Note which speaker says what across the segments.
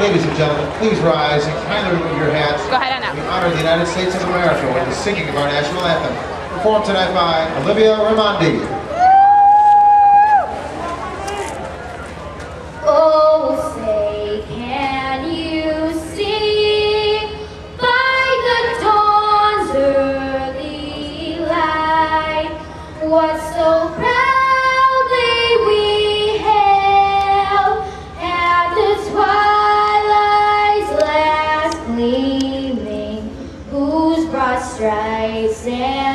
Speaker 1: Ladies and gentlemen, please rise and kindly remove your hats. Go ahead on out. We honor the United States of America with the singing of our national anthem, performed tonight by Olivia Raimondi.
Speaker 2: Oh, say can you see by the dawn's early light what so stripes and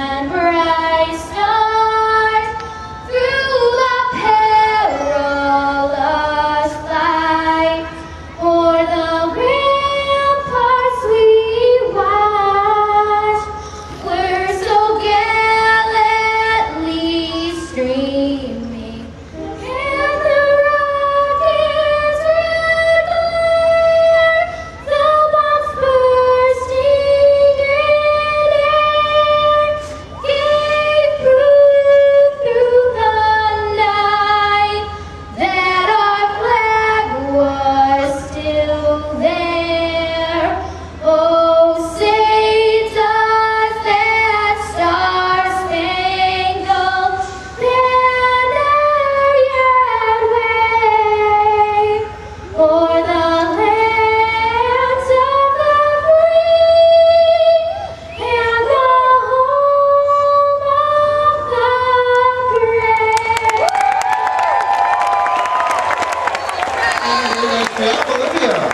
Speaker 1: Obrigado,